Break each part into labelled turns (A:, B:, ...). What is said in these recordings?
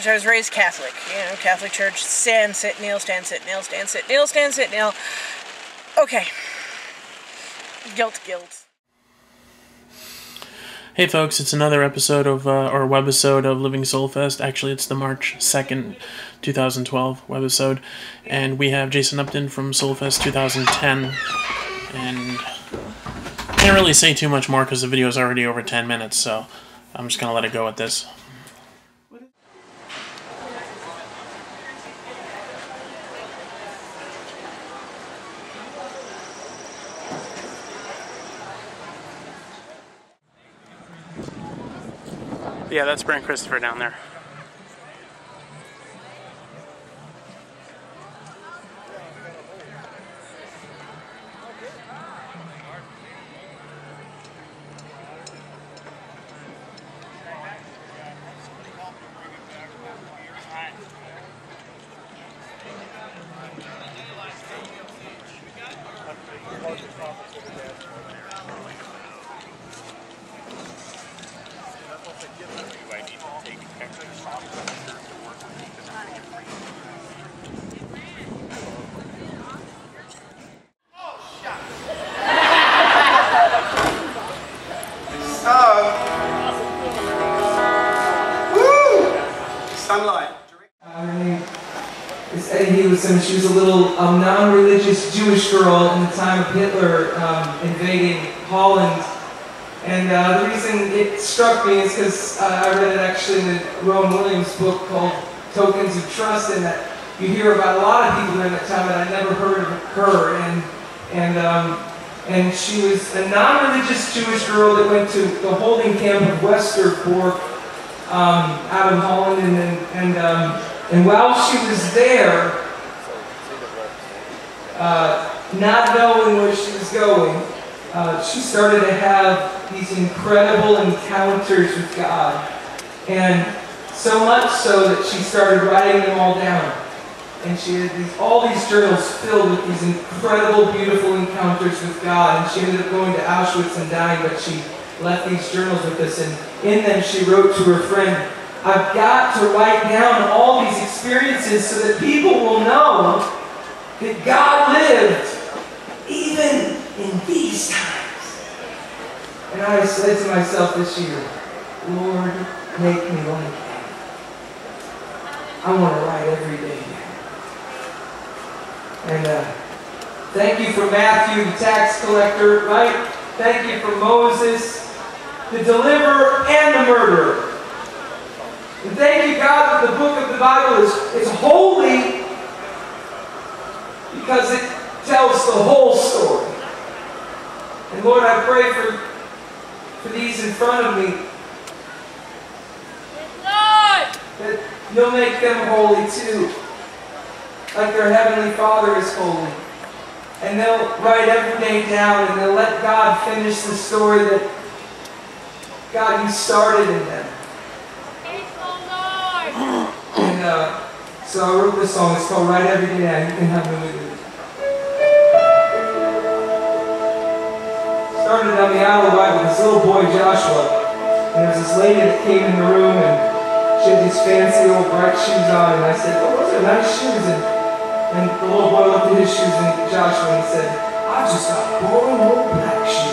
A: much I was raised Catholic. You know, Catholic Church, stand, sit, kneel, stand, sit, kneel, stand, sit, kneel, stand, sit, kneel. Okay. Guilt, guilt.
B: Hey folks, it's another episode of, uh, or webisode of Living Soulfest. Actually, it's the March 2nd, 2012 webisode. And we have Jason Upton from Soulfest 2010. And can't really say too much more because the video is already over 10 minutes, so I'm just going to let it go with this. Yeah, that's Brent Christopher down there.
C: Sunlight.
D: Etty Hillesum. She was a little um, non-religious Jewish girl in the time of Hitler um, invading Holland. And uh, the reason it struck me is because uh, I read it actually in Rowan Williams book called Tokens of Trust, and that you hear about a lot of people during that time that I never heard of her. And and um, and she was a non-religious Jewish girl that went to the holding camp of Westerbork um, out of Holland, and and um, and while she was there, uh, not knowing where she was going, uh, she started to have these incredible encounters with God, and so much so that she started writing them all down. And she had these, all these journals filled with these incredible, beautiful encounters with God. And she ended up going to Auschwitz and dying, but she left these journals with us. And in them, she wrote to her friend, I've got to write down all these experiences so that people will know that God lived even in these times. And I said to myself this year, Lord, make me like that. I want to write every day. And uh, thank you for Matthew, the tax collector, right? Thank you for Moses, the deliverer and the murderer. And thank you, God, that the book of the Bible is, is holy because it tells the whole story. And Lord, I pray for, for these in front of me that you'll make them holy too like their Heavenly Father is holy. And they'll write every day down and they'll let God finish the story that God, you started in them. And uh, so I wrote this song. It's called Write Every Day Down. You can have it with you. Started on the Isle of Wight with this little boy, Joshua. And there was this lady that came in the room and she had these fancy old bright shoes on. And I said, oh, those are nice shoes. And and the little boy looked at his shoes and Joshua and he said, I just got boring old black shoes.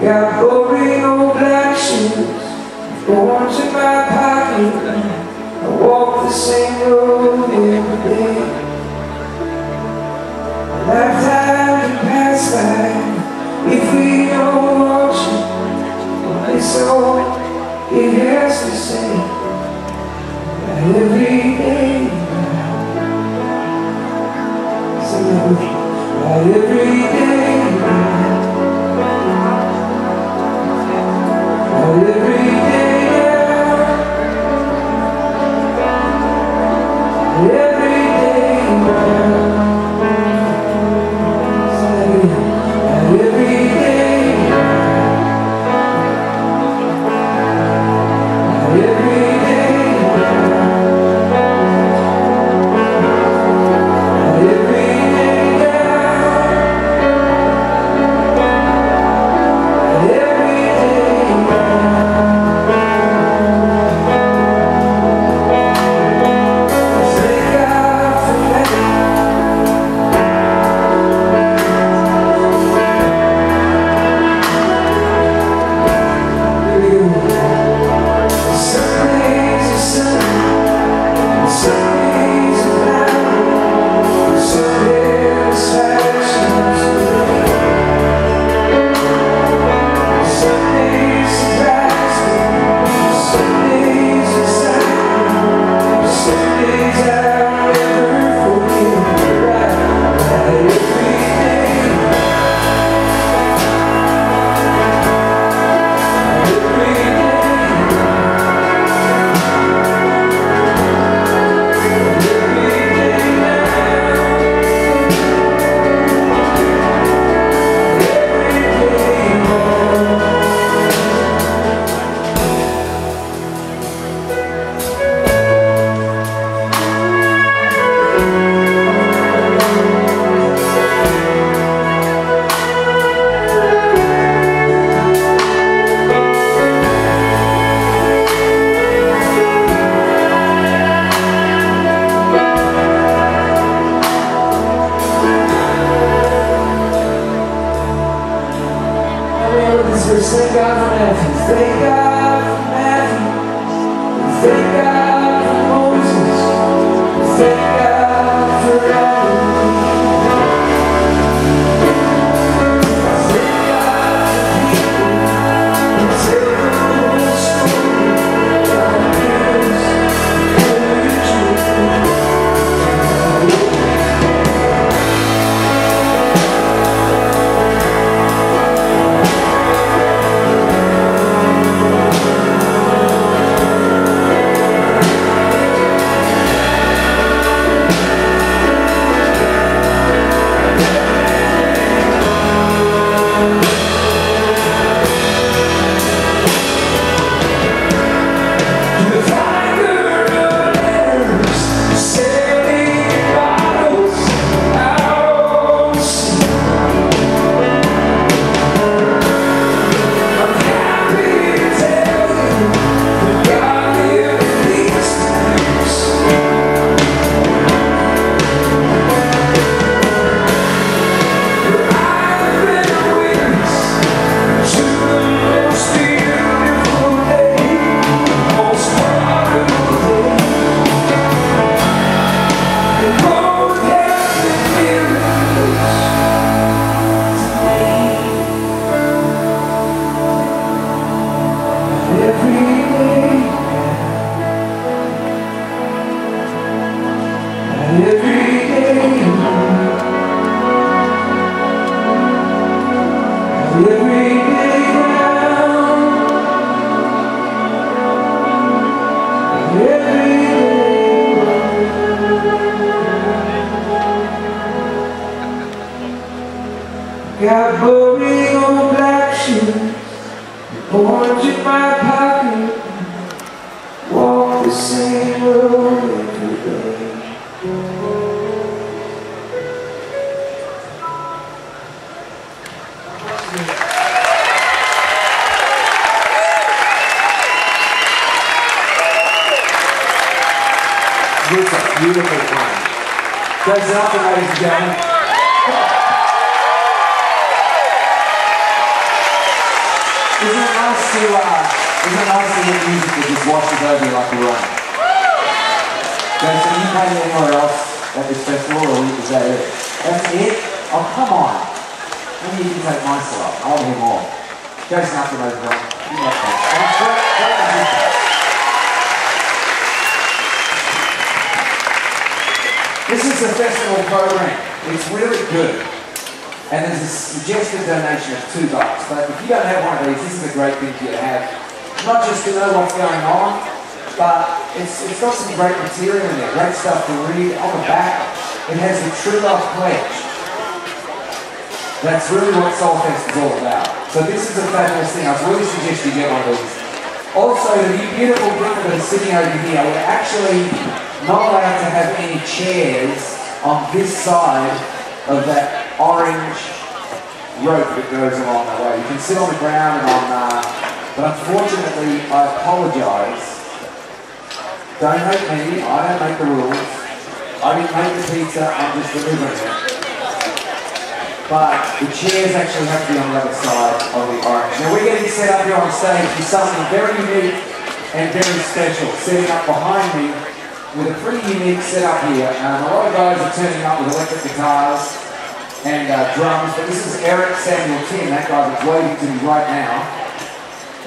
D: Got boring old black shoes, orange in my pocket. I walk the same road
E: thank God for Matthew. Thank God Got boring old black shoes, orange in my pocket. Walk the same road every day.
C: Beautiful up, ladies and gentlemen. Isn't it nice to, uh, isn't it nice to hear music that just washes over you like a rain? Jason, you played anywhere else at this festival, or is that it? That's it? Oh, come on. Maybe you can take my slot. I want to hear more. Jason, after those. This is the festival program. It's really good. And there's a suggested donation of two bucks. But if you don't have one of these, this is a great thing to have. Not just to know what's going on, but it's, it's got some great material in there, great stuff to read. On the back, it has the True Love Pledge. That's really what Soulfest is all about. So this is a fabulous thing. I really suggest you get one of these. Also, the beautiful people that are sitting over here, we're actually not allowed to have any chairs on this side of that orange rope that goes along the way. You can sit on the ground and on, uh, but unfortunately, I apologise. Don't hate me, I don't make the rules. I didn't make the pizza, I'm just delivering it. But the chairs actually have to be on the other side of the orange. Now we're getting set up here on stage for something very unique and very special. Setting up behind me with a pretty unique setup here. Um, a lot of guys are turning up with electric guitars and uh, drums, but this is Eric Samuel Timm, that guy that's waving to me right now.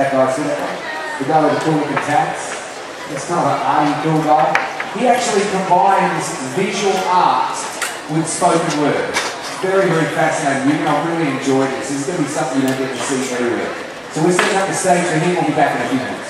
C: That guy, see that? The guy with the cool looking tats. He's kind of an arty guy. He actually combines visual art with spoken word. Very, very fascinating. You're going to really enjoyed this. This is going to be something you don't get to see everywhere. So we're setting up the stage for him. We'll be back in a few minutes.